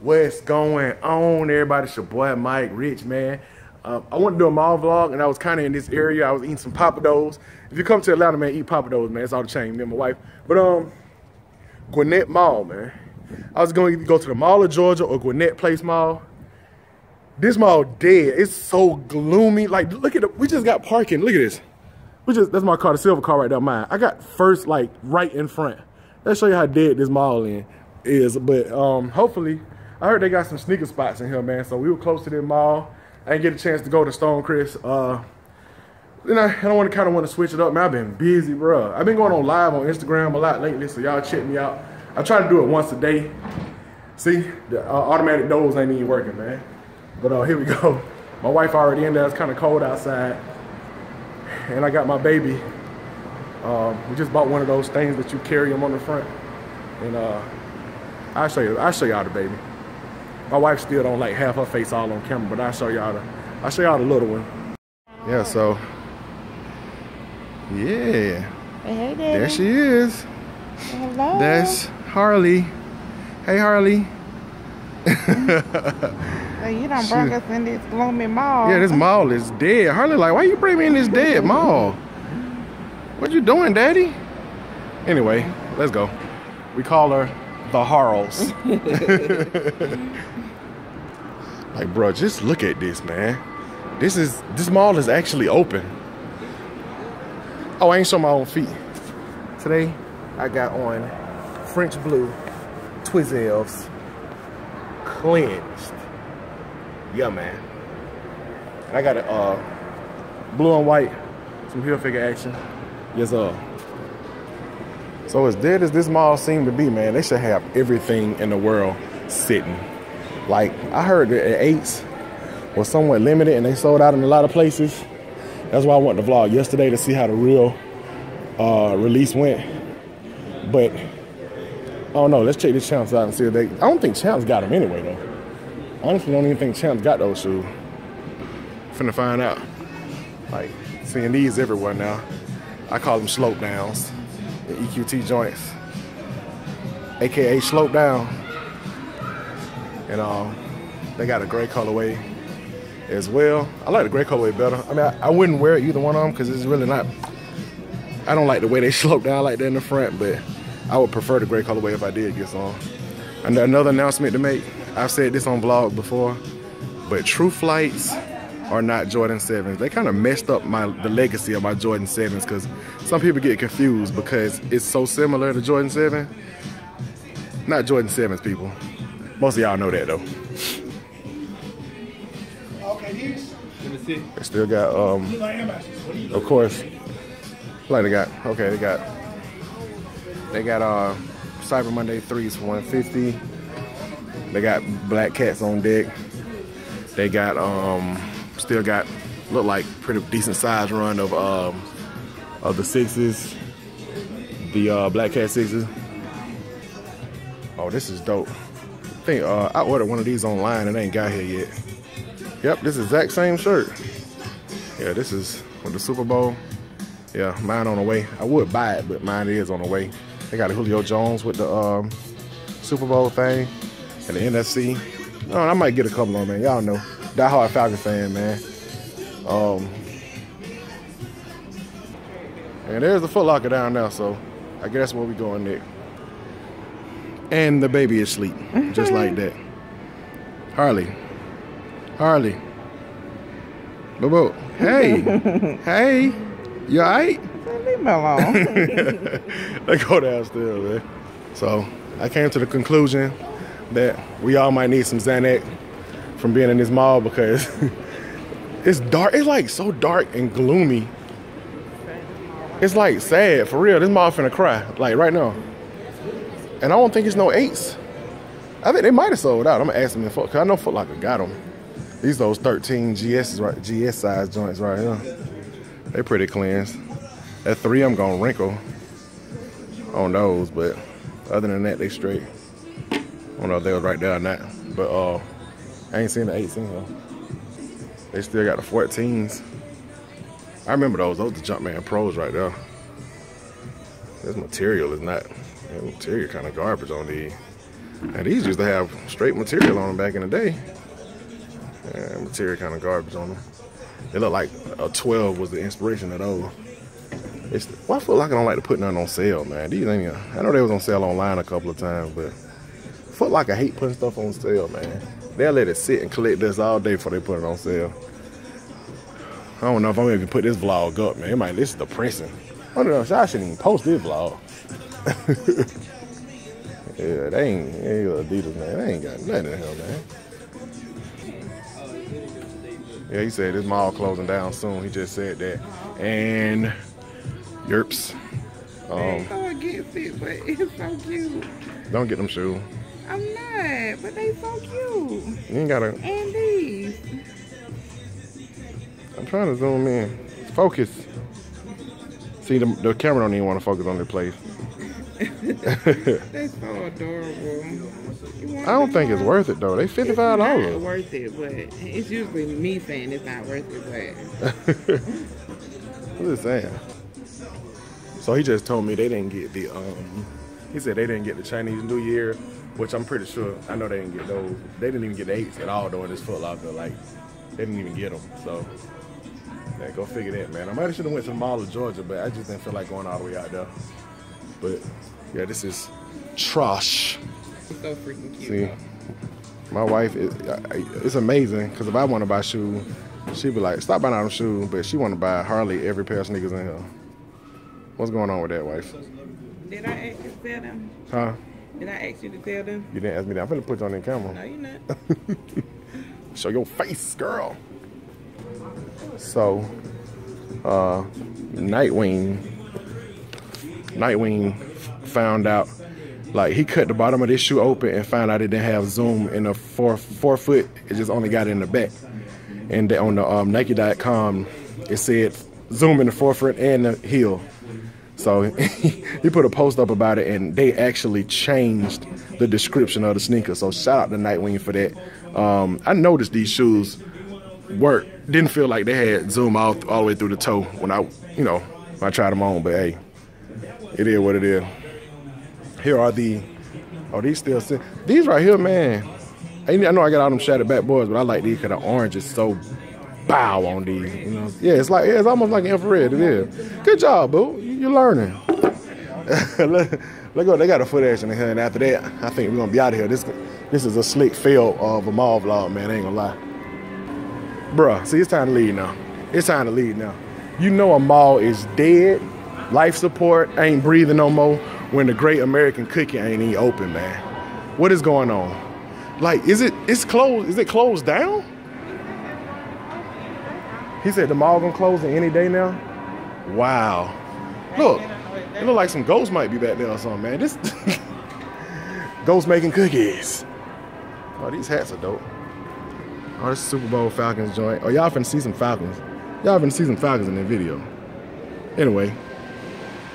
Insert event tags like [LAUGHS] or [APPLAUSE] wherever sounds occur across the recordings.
What's going on, everybody? It's your boy Mike Rich, man. Um, I want to do a mall vlog, and I was kind of in this area. I was eating some Pappadeaux. If you come to Atlanta, man, eat Pappadeaux, man. It's all the chain, me and my wife. But um, Gwinnett Mall, man. I was going to go to the Mall of Georgia or Gwinnett Place Mall. This mall dead. It's so gloomy. Like, look at it. We just got parking. Look at this. We just that's my car, the silver car right there, mine. I got first, like, right in front. Let's show you how dead this mall in is. But um, hopefully, I heard they got some sneaker spots in here, man. So we were close to the mall. I didn't get a chance to go to Stonecrest. Uh, then I, I don't want to kind of want to switch it up, man. I've been busy, bro. I've been going on live on Instagram a lot lately, so y'all check me out. I try to do it once a day. See, the uh, automatic doors ain't even working, man. But uh, here we [LAUGHS] go. My wife already in there. It's kind of cold outside. And I got my baby. Um, we just bought one of those things that you carry them on the front. And uh, I'll show you. I'll show y'all the baby. My wife still don't like have her face all on camera, but I'll show y'all the. I'll show y'all the little one. Yeah. So. Yeah. Hey, Daddy. There she is. Hello. That's Harley. Hey, Harley. [LAUGHS] Hey, you done brought Shit. us in this gloomy mall. Yeah, this mall is dead. Harley like, why you bring me in this dead mall? What you doing, daddy? Anyway, let's go. We call her the Harls. [LAUGHS] like, bro, just look at this, man. This is this mall is actually open. Oh, I ain't show my own feet. Today, I got on French blue Twizzlers cleansed. Yeah, man. And I got a uh, blue and white, some heel figure action. Yes, uh. So as dead as this mall seemed to be, man, they should have everything in the world sitting. Like I heard that eights was somewhat limited and they sold out in a lot of places. That's why I wanted to vlog yesterday to see how the real uh, release went. But I don't know. Let's check this Champs out and see if they. I don't think Champs got them anyway though. Honestly, don't even think Champs got those shoes. Finna find out. Like seeing these everywhere now. I call them slope downs, the EQT joints, aka slope down. And um, they got a gray colorway as well. I like the gray colorway better. I mean, I, I wouldn't wear either one of them because it's really not. I don't like the way they [LAUGHS] slope down like that in the front, but I would prefer the gray colorway if I did get some. And another announcement to make. I've said this on vlog before, but True Flights are not Jordan 7s. They kind of messed up my the legacy of my Jordan 7s because some people get confused because it's so similar to Jordan 7. Not Jordan 7s, people. Most of y'all know that though. Okay. They still got, um, of course, like they got, okay, they got, they got uh, Cyber Monday 3s for 150. They got Black Cats on deck. They got, um, still got, look like pretty decent size run of, um, of the sixes, the uh, Black Cat sixes. Oh, this is dope. I think uh, I ordered one of these online and ain't got here yet. Yep, this exact same shirt. Yeah, this is with the Super Bowl. Yeah, mine on the way. I would buy it, but mine is on the way. They got a Julio Jones with the um, Super Bowl thing and the NFC. Oh, I might get a couple on, man. Y'all know. Die hard Falcon fan, man. Um, and there's the Foot Locker down there, so I guess where we going next. And the baby is asleep, just like that. [LAUGHS] Harley. Harley. Boo boo. Hey. [LAUGHS] hey. You alright? Leave me alone. [LAUGHS] Let's go downstairs, man. So I came to the conclusion that we all might need some Xanax from being in this mall because [LAUGHS] it's dark. It's like so dark and gloomy. It's like sad for real. This mall finna cry like right now. And I don't think it's no eights. I think they might have sold out. I'm gonna ask them if cause I know Foot Locker got them. These those 13 GS right, GS size joints right here. They pretty cleansed. That three I'm gonna wrinkle on those, but other than that, they straight. I don't know if they was right there or not, but uh, I ain't seen the 18 though. They still got the 14s. I remember those. Those the Jumpman Pros right there. This material is not. The material kind of garbage on these. And these used to have straight material on them back in the day. Yeah, material kind of garbage on them. They look like a 12 was the inspiration of those. It's, why I feel like I don't like to put nothing on sale, man. These ain't, I know they was on sale online a couple of times, but I feel like I hate putting stuff on sale, man. They'll let it sit and collect dust all day before they put it on sale. I don't know if I'm gonna even put this vlog up, man. It might, this is depressing. I don't know, I shouldn't even post this vlog. [LAUGHS] yeah, they ain't, they ain't Adidas, man. They ain't got nothing in hell, man. Yeah, he said this mall closing down soon. He just said that. And yerps. Um, so against it, but it's so cute. Don't get them shoes. I'm not, but they so cute. You ain't gotta. And these. I'm trying to zoom in. Focus. See, the, the camera don't even want to focus on their place. That's so adorable. I don't think it's worth it though. They fifty five dollars. It's not worth it, but it's usually me saying it's not worth it. But [LAUGHS] I'm just saying. So he just told me they didn't get the um. He said they didn't get the Chinese New Year, which I'm pretty sure. I know they didn't get those. They didn't even get the eights at all during this Foot Locker. Like they didn't even get them. So yeah, go figure that, man. I might have should have went to the Mall of Georgia, but I just didn't feel like going all the way out there. But yeah, this is trash. so freaking cute. See, my wife is it's amazing because if I want to buy shoes, she'd be like, "Stop buying all them shoes," but she want to buy Harley every pair of sneakers in here. What's going on with that, wife? Did I ask you to tell them? Huh? Did I ask you to tell them? You didn't ask me that. I'm gonna put you on the camera. No, you're not. [LAUGHS] Show your face, girl. So, uh, Nightwing, Nightwing found out like he cut the bottom of this shoe open and found out it didn't have zoom in the four four foot. It just only got in the back. And on the um, Nike.com, it said zoom in the forefoot and the heel. So [LAUGHS] he put a post up about it, and they actually changed the description of the sneaker. So shout out to Nightwing for that. Um, I noticed these shoes work. Didn't feel like they had zoom all, all the way through the toe when I, you know, I tried them on. But hey, it is what it is. Here are the, oh, these still. These right here, man. I know I got all them Shattered Backboards, but I like these because the orange is so bow on these. You know, yeah, it's like yeah, it's almost like infrared. It is. Good job, boo. You're learning. [LAUGHS] look, look, go. They got a foot action in here, and after that, I think we're gonna be out of here. This, this is a slick fail of a mall vlog, man. I ain't gonna lie, bruh. See, it's time to leave now. It's time to leave now. You know a mall is dead. Life support ain't breathing no more when the Great American Cookie ain't even open, man. What is going on? Like, is it? It's closed. Is it closed down? He said the mall gonna close in any day now. Wow. Look, it look like some ghosts might be back there or something, man. This [LAUGHS] ghost making cookies. Oh, these hats are dope. Oh, this Super Bowl Falcons joint. Oh, y'all finna see some Falcons. Y'all finna see some Falcons in that video. Anyway,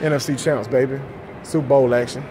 NFC champs, baby. Super Bowl action.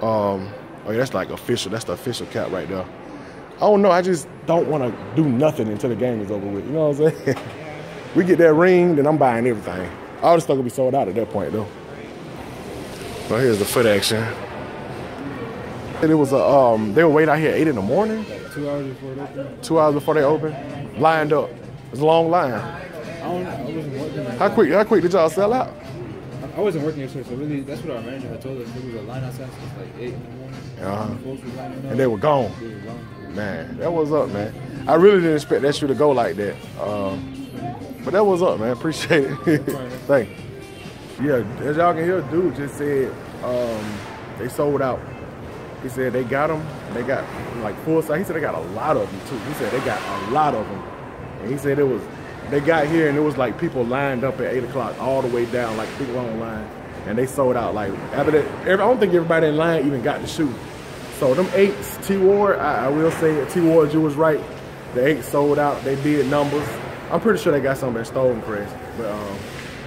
Um, oh yeah, that's like official. That's the official cap right there. I don't know. I just don't want to do nothing until the game is over with. You know what I'm saying? [LAUGHS] we get that ring, then I'm buying everything. All the stuff will be sold out at that point, though. Well, here's the foot action. And it was a um, they were waiting out here eight in the morning. Like two hours before they open. Two hours before they open, lined up. It was a long line. I don't. I wasn't working. How quick? How quick did y'all sell out? I wasn't working yesterday, so really, that's what our manager had told us. There was a line outside since like eight in the morning. Uh-huh. Folks was lining up. And they were gone. They were gone. Man, that was up, man. I really didn't expect that shoe to go like that. Um, but that was up, man. [LAUGHS] Appreciate it. [LAUGHS] Thank you. Yeah, as y'all can hear, dude just said um, they sold out. He said they got them. They got like full size. He said they got a lot of them too. He said they got a lot of them. And he said it was, they got here and it was like people lined up at 8 o'clock all the way down, like big long line. And they sold out. Like after that, every, I don't think everybody in line even got the shoe. So them eights, T Ward, I, I will say T Ward, you was right. The eight sold out. They did numbers. I'm pretty sure they got some at Stonecrest, but um,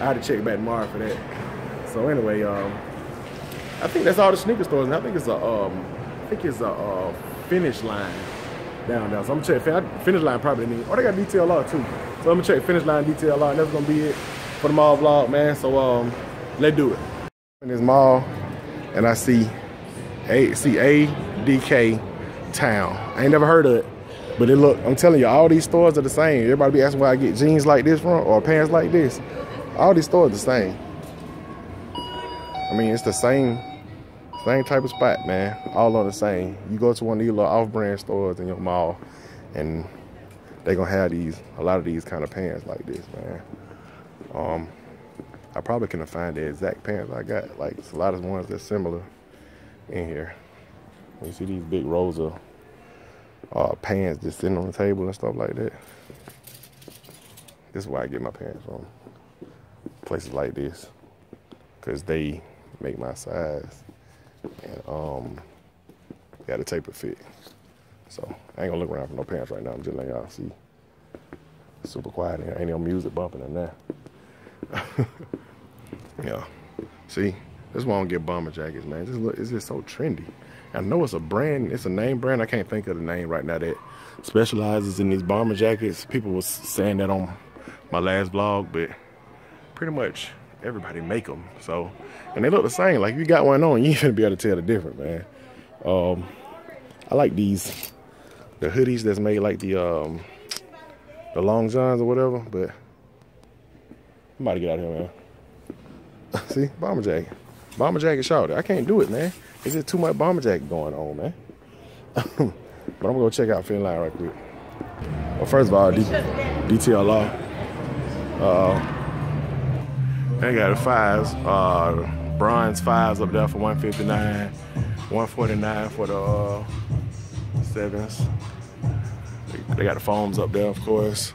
I had to check back tomorrow for that. So anyway, um, I think that's all the sneaker stores, and I think it's a, um, I think it's a uh, finish line down there. So I'm gonna check finish line probably need. Oh, they got DTLR too. So I'm gonna check finish line DTLR. And that's gonna be it for the mall vlog, man. So um, let's do it. In this mall, and I see a see A DK Town. I ain't never heard of it. But it look, I'm telling you, all these stores are the same. Everybody be asking where I get jeans like this from or pants like this. All these stores the same. I mean, it's the same same type of spot, man. All on the same. You go to one of these little off-brand stores in your mall, and they gonna have these a lot of these kind of pants like this, man. Um, I probably couldn't find the exact pants I got. Like it's a lot of ones that's similar in here. You see these big rows of uh, pants just sitting on the table and stuff like that. This is why I get my pants from. Places like this. Cause they make my size. And um got a taper fit. So I ain't gonna look around for no pants right now. I'm just letting y'all see. Super quiet in here. Ain't no music bumping in there. [LAUGHS] yeah. See, this why I don't get bomber jackets, man. This look, it's just so trendy. I know it's a brand, it's a name brand. I can't think of the name right now that specializes in these bomber jackets. People was saying that on my last vlog, but pretty much everybody make them. So, and they look the same. Like if you got one on, [LAUGHS] you ain't gonna be able to tell the difference, man. Um, I like these, the hoodies that's made like the um, the long johns or whatever. But I'm about to get out of here, man. [LAUGHS] See, bomber jacket, bomber jacket shouted. I can't do it, man. Is it too much bomber jacket going on, man? [LAUGHS] but I'm gonna go check out Finline right quick. Well, first of all, D- DTLR. Uh, they got the fives, uh, bronze fives up there for 159, 149 for the uh, sevens. They got the foams up there, of course.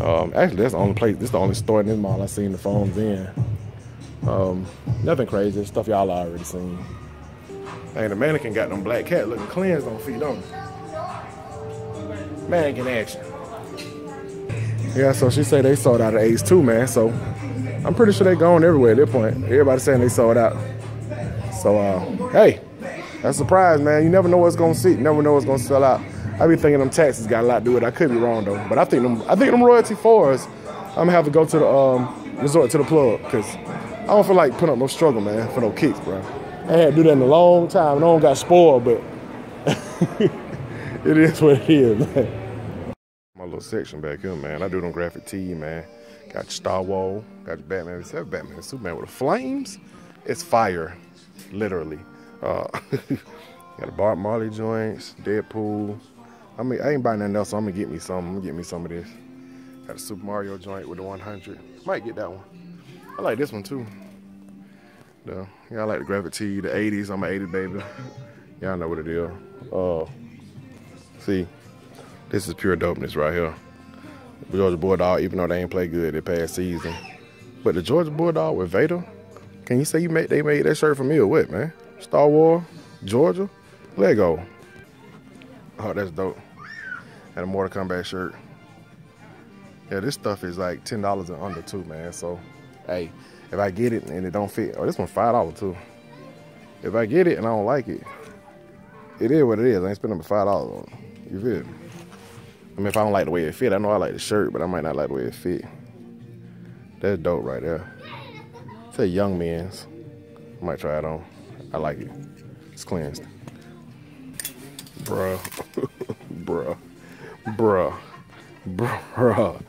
Um, actually, that's the only place. This is the only store in this mall I've seen the foams in. Um, nothing crazy. Stuff y'all already seen. And the mannequin got them black cat looking cleansed on feet, don't it? Mannequin action. Yeah, so she said they sold out of Ace too, man. So I'm pretty sure they gone everywhere at this point. Everybody saying they sold out. So uh, hey, that's a surprise, man. You never know what's gonna see. You never know what's gonna sell out. I be thinking them taxes got a lot to do with it. I could be wrong though, but I think them. I think them royalty fours. I'm gonna have to go to the um, resort to the plug because I don't feel like putting up no struggle, man, for no kicks, bro. I had to do that in a long time. No one got spoiled, but [LAUGHS] it is what it is, man. My little section back here, man. I do them graphic tee, man. Got Star Wars, got your Batman. It's Batman, Superman with the flames. It's fire, literally. Uh, [LAUGHS] got a Bart Marley joints, Deadpool. I mean, I ain't buying nothing else, so I'm gonna get me some. I'm gonna get me some of this. Got a Super Mario joint with the 100. Might get that one. I like this one too. The, yeah, I like the graphic tee, the 80s. I'm an 80 baby. Y'all know what it is. Uh, see, this is pure dopeness right here. The Georgia Bulldog, even though they ain't play good the past season. But the Georgia Bulldog with Vader, can you say you made they made that shirt for me or what, man? Star Wars, Georgia, Lego. Oh, that's dope. And a Mortal Kombat shirt. Yeah, this stuff is like ten dollars and under too, man. So, hey, if I get it and it don't fit, oh, this one's five dollars too. If I get it and I don't like it, it is what it is. I ain't spending five dollars on it. You feel me? I mean, if I don't like the way it fit, I know I like the shirt, but I might not like the way it fit. That's dope right there. It's a young man's. I might try it on. I like it. It's cleansed. Bruh. [LAUGHS] Bruh. Bruh. Bruh.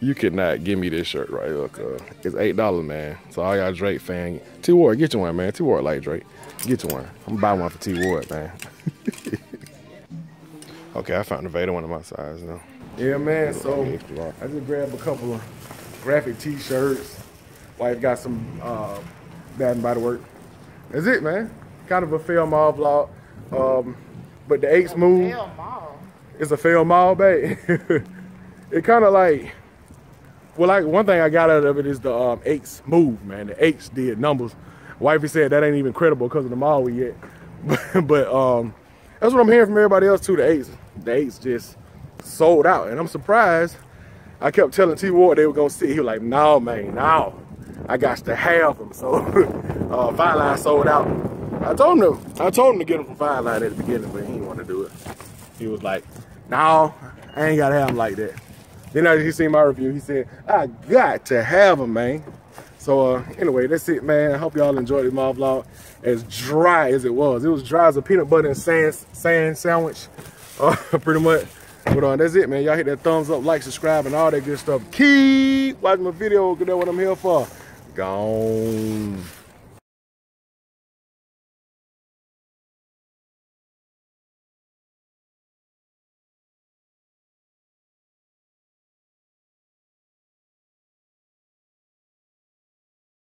You cannot give me this shirt right look cuz. It's $8, man. So all y'all Drake fan, T Ward, get you one, man. T Ward like Drake. Get you one. I'm gonna buy one for T Ward, man. [LAUGHS] okay, I found a Vader one of my size now. Yeah, man. So I just grabbed a couple of graphic T-shirts. Wife got some uh, Bath and Body Work. That's it, man. Kind of a fail mall vlog. Um, but the eights move. It's a fail mall, babe. [LAUGHS] it kind of like, well, like one thing I got out of it is the um, eights move, man. The eights did numbers. Wifey said that ain't even credible because of the mall we yet. [LAUGHS] but um, that's what I'm hearing from everybody else too. The eights, the eights just sold out, and I'm surprised. I kept telling T Ward they were gonna sit. He was like, "No, man, no, I got to have them." [LAUGHS] So uh, Fine Line sold out. I told him to, I told him to get them from Fine Line at the beginning, but he didn't want to do it. He was like, "No, I ain't gotta have them like that." Then he seen my review, he said, "I got to have them, man." So uh, anyway, that's it, man. I hope y'all enjoyed my vlog. As dry as it was, it was dry as a peanut butter and sand sand sandwich, [LAUGHS] uh, pretty much. But uh, that's it, man. Y'all hit that thumbs up, like, subscribe, and all that good stuff. Keep watching my video. Cause that's what I'm here for. Gone.